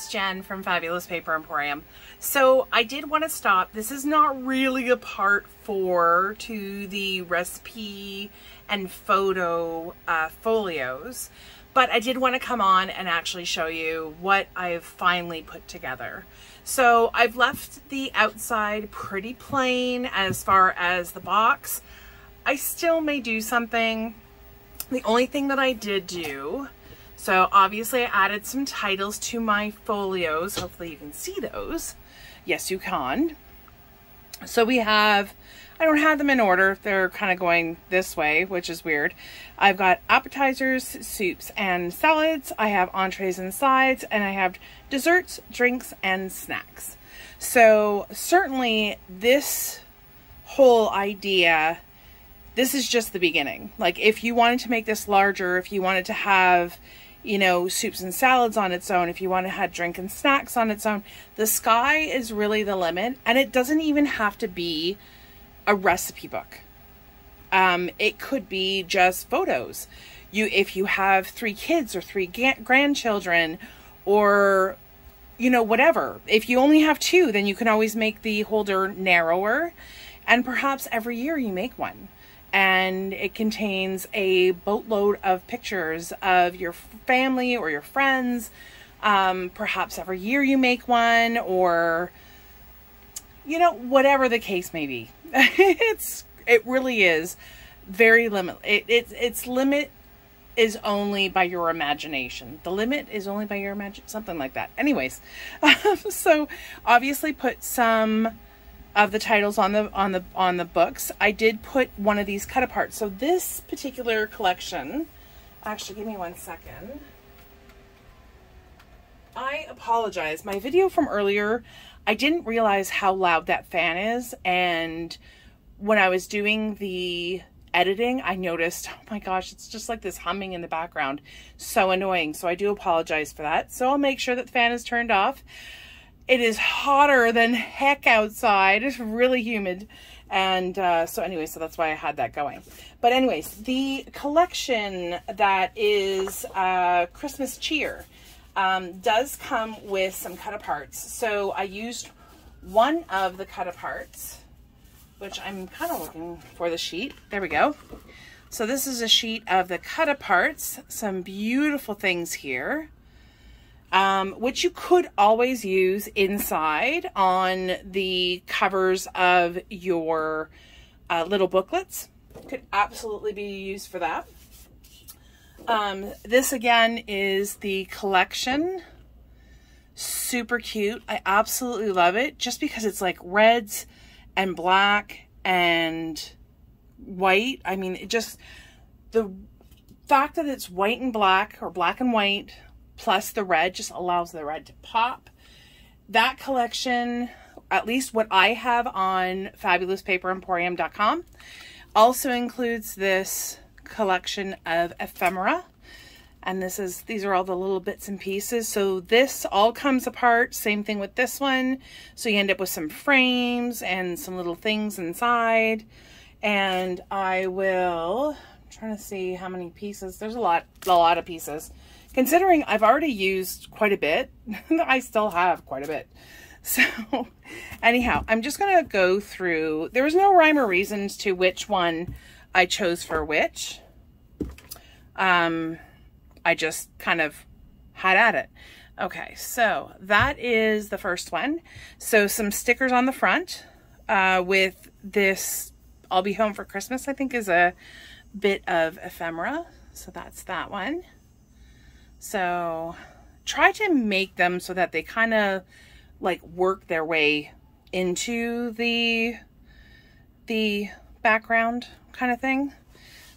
it's Jenn from Fabbulous Paper Emporium. So I did want to stop. This is not really a part four to the recipe and photo uh, folios, but I did want to come on and actually show you what I've finally put together. So I've left the outside pretty plain as far as the box. I still may do something. The only thing that I did do so obviously I added some titles to my folios. Hopefully you can see those. Yes, you can. So we have, I don't have them in order. They're kind of going this way, which is weird. I've got appetizers, soups, and salads. I have entrees and sides, and I have desserts, drinks, and snacks. So certainly this whole idea, this is just the beginning. Like if you wanted to make this larger, if you wanted to have you know, soups and salads on its own, if you want to have drink and snacks on its own, the sky is really the limit. And it doesn't even have to be a recipe book. Um, it could be just photos. You, if you have three kids or three grandchildren or, you know, whatever. If you only have two, then you can always make the holder narrower. And perhaps every year you make one and it contains a boatload of pictures of your family or your friends. Um, perhaps every year you make one, or you know, whatever the case may be. it's it really is very limit. It, it its limit is only by your imagination. The limit is only by your imagine something like that. Anyways, um, so obviously put some of the titles on the on the on the books. I did put one of these cut apart. So this particular collection, actually give me one second. I apologize. My video from earlier, I didn't realize how loud that fan is and when I was doing the editing, I noticed, oh my gosh, it's just like this humming in the background. So annoying. So I do apologize for that. So I'll make sure that the fan is turned off. It is hotter than heck outside. It's really humid. And uh, so anyway, so that's why I had that going. But anyways, the collection that is uh, Christmas Cheer um, does come with some cut-aparts. So I used one of the cut-aparts, which I'm kind of looking for the sheet. There we go. So this is a sheet of the cut-aparts. Some beautiful things here um, which you could always use inside on the covers of your uh, little booklets. Could absolutely be used for that. Um, this again is the collection. Super cute. I absolutely love it just because it's like reds and black and white. I mean, it just, the fact that it's white and black or black and white plus the red just allows the red to pop. That collection, at least what I have on fabbulouspaperemporium.com, also includes this collection of ephemera. And this is, these are all the little bits and pieces. So this all comes apart. Same thing with this one. So you end up with some frames and some little things inside. And I will, I'm trying to see how many pieces. There's a lot, a lot of pieces. Considering I've already used quite a bit, I still have quite a bit. So anyhow, I'm just going to go through. There was no rhyme or reasons to which one I chose for which. Um, I just kind of had at it. Okay, so that is the first one. So some stickers on the front uh, with this I'll be home for Christmas, I think is a bit of ephemera. So that's that one. So try to make them so that they kind of like work their way into the the background kind of thing.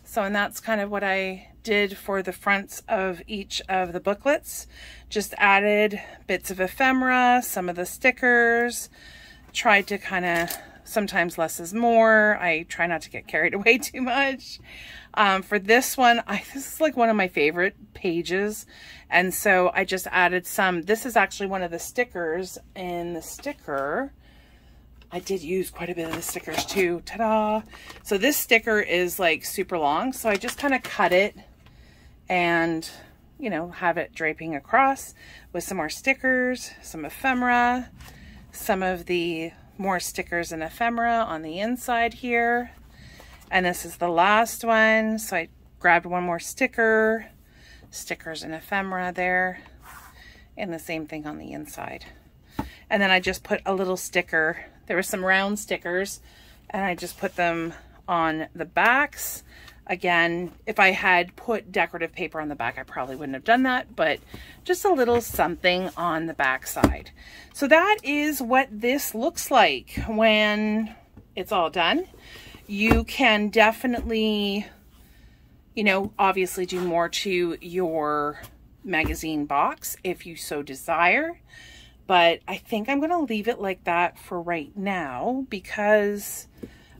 So, and that's kind of what I did for the fronts of each of the booklets. Just added bits of ephemera, some of the stickers, tried to kind of, sometimes less is more. I try not to get carried away too much. Um, for this one, I, this is like one of my favorite pages. And so I just added some. This is actually one of the stickers in the sticker. I did use quite a bit of the stickers too. Ta-da! So this sticker is like super long. So I just kind of cut it and, you know, have it draping across with some more stickers, some ephemera, some of the more stickers and ephemera on the inside here. And this is the last one. So I grabbed one more sticker, stickers and ephemera there, and the same thing on the inside. And then I just put a little sticker. There were some round stickers and I just put them on the backs. Again, if I had put decorative paper on the back, I probably wouldn't have done that, but just a little something on the back side. So that is what this looks like when it's all done. You can definitely, you know, obviously do more to your magazine box if you so desire. But I think I'm going to leave it like that for right now because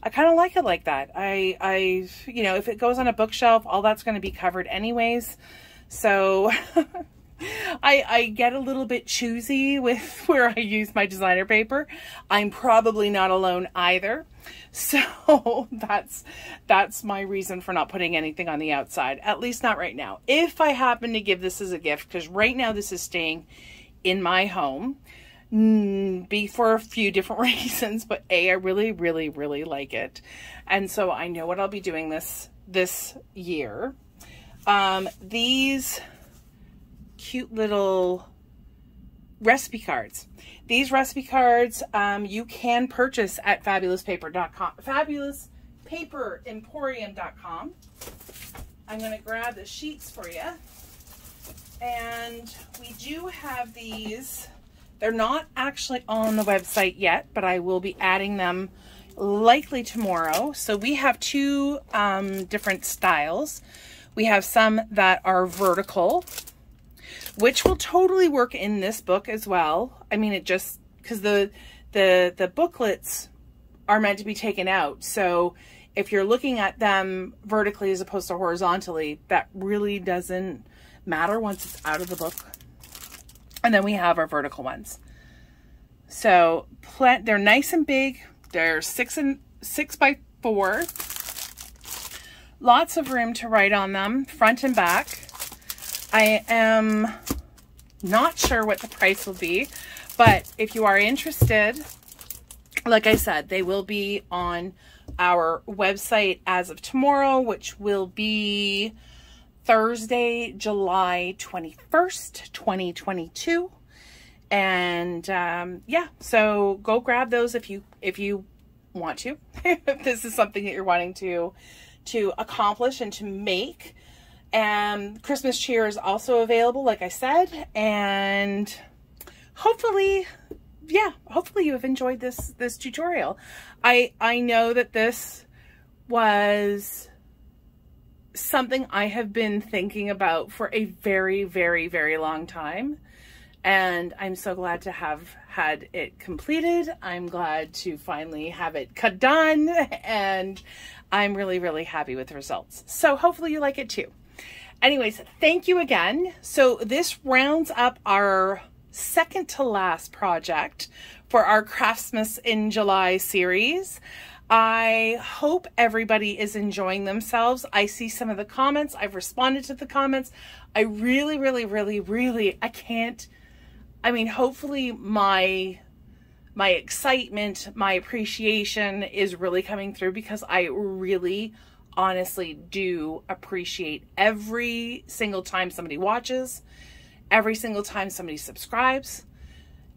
I kind of like it like that. I, I, you know, if it goes on a bookshelf, all that's going to be covered anyways. So I, I get a little bit choosy with where I use my designer paper. I'm probably not alone either. So that's, that's my reason for not putting anything on the outside, at least not right now. If I happen to give this as a gift, because right now this is staying in my home, Mm, be for a few different reasons, but A, I really, really, really like it. And so I know what I'll be doing this, this year. Um, these cute little recipe cards. These recipe cards um, you can purchase at fabbulouspaper.com, fabbulouspaperemporium.com. I'm going to grab the sheets for you. And we do have these they're not actually on the website yet, but I will be adding them likely tomorrow. So we have two um, different styles. We have some that are vertical, which will totally work in this book as well. I mean, it just, because the, the, the booklets are meant to be taken out. So if you're looking at them vertically as opposed to horizontally, that really doesn't matter once it's out of the book. And then we have our vertical ones. So plant, they're nice and big. They're six and six by four. Lots of room to write on them, front and back. I am not sure what the price will be, but if you are interested, like I said, they will be on our website as of tomorrow, which will be Thursday, July 21st, 2022. And um, yeah, so go grab those if you if you want to. if this is something that you're wanting to to accomplish and to make. And Christmas cheer is also available, like I said, and hopefully yeah, hopefully you have enjoyed this this tutorial. I I know that this was something I have been thinking about for a very, very, very long time. And I'm so glad to have had it completed. I'm glad to finally have it cut done. And I'm really, really happy with the results. So hopefully you like it too. Anyways, thank you again. So this rounds up our second to last project for our Craftsmas in July series. I hope everybody is enjoying themselves. I see some of the comments. I've responded to the comments. I really, really, really, really, I can't, I mean, hopefully my, my excitement, my appreciation is really coming through because I really honestly do appreciate every single time somebody watches, every single time somebody subscribes,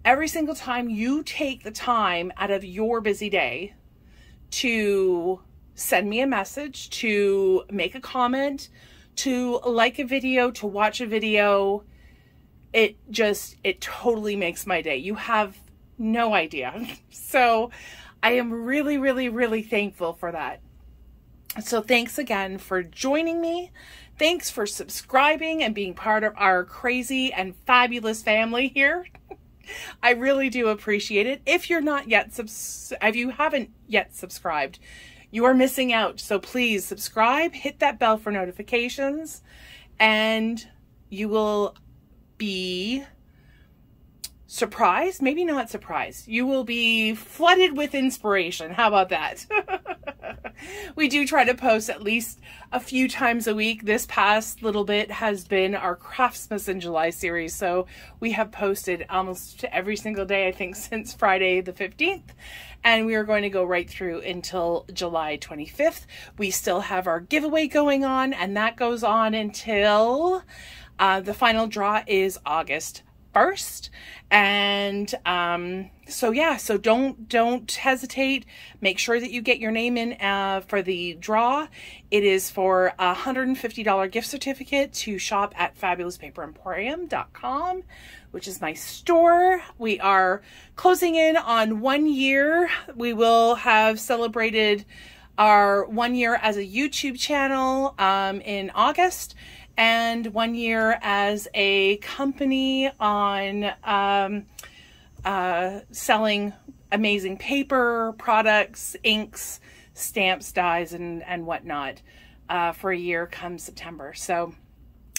every single time you take the time out of your busy day to send me a message, to make a comment, to like a video, to watch a video. It just, it totally makes my day. You have no idea. So I am really, really, really thankful for that. So thanks again for joining me. Thanks for subscribing and being part of our crazy and fabulous family here. I really do appreciate it. If you're not yet subs if you haven't yet subscribed, you are missing out. So please subscribe, hit that bell for notifications, and you will be surprised, maybe not surprised. You will be flooded with inspiration. How about that? we do try to post at least a few times a week. This past little bit has been our Craftsmas in July series. So we have posted almost to every single day, I think, since Friday the 15th. And we are going to go right through until July 25th. We still have our giveaway going on, and that goes on until uh, the final draw is August 1st. And um, so yeah, so don't don't hesitate. Make sure that you get your name in uh, for the draw. It is for a $150 gift certificate to shop at fabbulouspaperemporium.com, which is my store. We are closing in on one year. We will have celebrated our one year as a YouTube channel um, in August and one year as a company on um, uh, selling amazing paper products, inks, stamps, dies, and, and whatnot uh, for a year come September. So,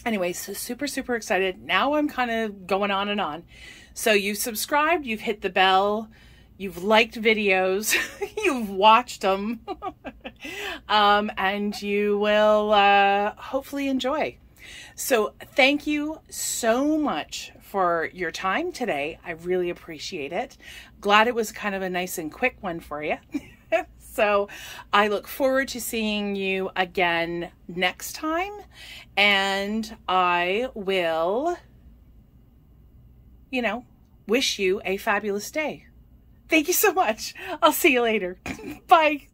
anyway, so super, super excited. Now I'm kind of going on and on. So, you've subscribed, you've hit the bell, you've liked videos, you've watched them, um, and you will uh, hopefully enjoy. So thank you so much for your time today. I really appreciate it. Glad it was kind of a nice and quick one for you. so I look forward to seeing you again next time. And I will, you know, wish you a fabulous day. Thank you so much. I'll see you later. Bye.